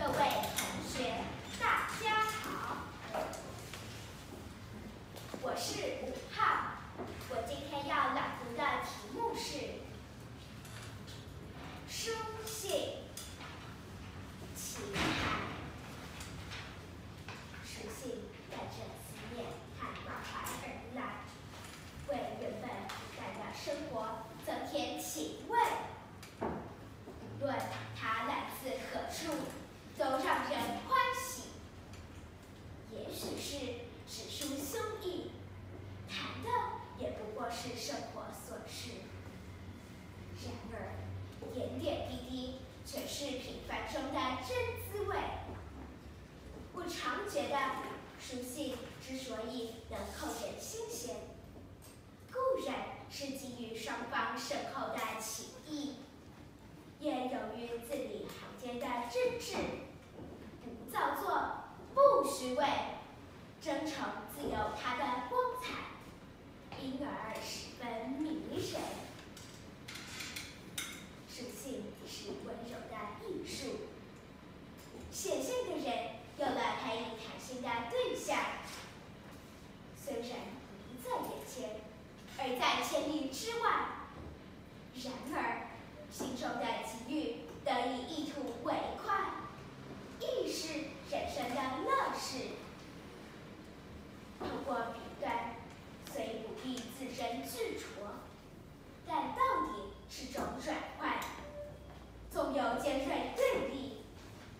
各位同学，大家好，我是武浩。我今天要朗读的题目是书信情函。书信带着思念和关怀而来，为原本平淡的生活增添情味。无论它来自何处，都让人欢喜。也许是直抒胸臆，谈的也不过是生活琐事。然而，点点滴滴却是平凡中的真滋味。我常觉得，书信之所以能扣人心弦，固然是基于双方深厚的情谊。也由于字里行间的真挚，不造作，不虚伪，真诚自有它的光彩，因而十分迷人。书信是温柔的艺术，写信的人有了可以谈心的对象，虽然不在眼前，而在千里之外，然而。心中的机遇得以一吐为快，亦是人生的乐事。透过笔端，虽不必字斟句酌，但到底是种转换，纵有尖锐对立，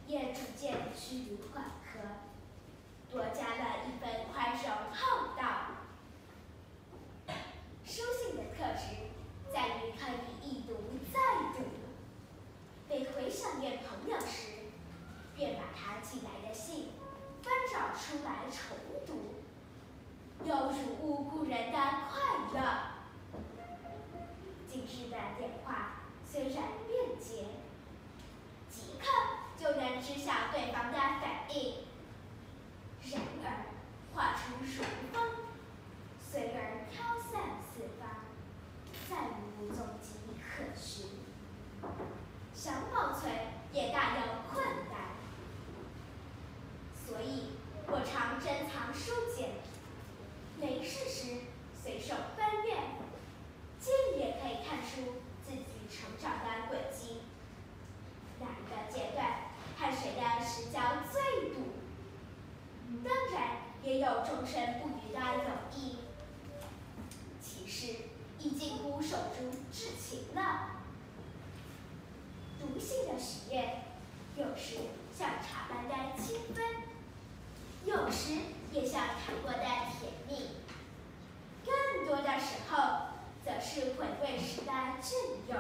也逐渐趋于缓和，多加了一分宽容厚道。书信的特质在于可以一读再。被回想念朋友时，便把他寄来的信翻找出来重读，要是我误故人的快乐。今日的电话虽然便捷，即刻就能知晓对方的反应，然而话出如风，随而飘散四方，再无踪迹可寻。想保存也大有困难，所以我常珍藏书简，没事时随手翻阅，既也可以看出自己成长的轨迹，哪个阶段和谁的私交最笃，当然也有终身不渝的友谊，其实已近乎手足之情了。毒性的实验，有时像茶般的清芬，有时也像糖果的甜蜜，更多的时候，则是回味时的隽永，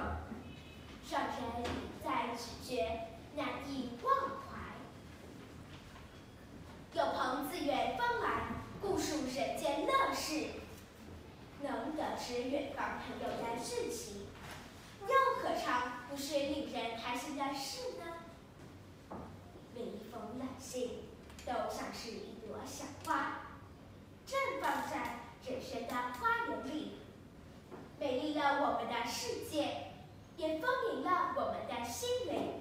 让人在咀嚼，难以忘怀。有朋自远方来，故述人间乐是，能得知远方朋友的讯息。又何尝不是令人开心的事呢？每一封来信都像是一朵小花，绽放在人生的花园里，美丽了我们的世界，也丰盈了我们的心灵。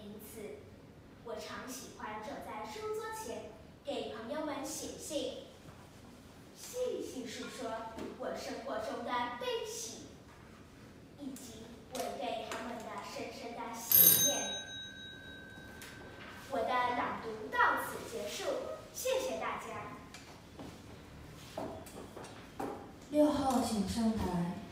因此，我常喜欢坐在书桌前，给朋友们写信，述说我生活中的悲喜。以及我对他们的深深的思念。我的朗读到此结束，谢谢大家。六号请上台。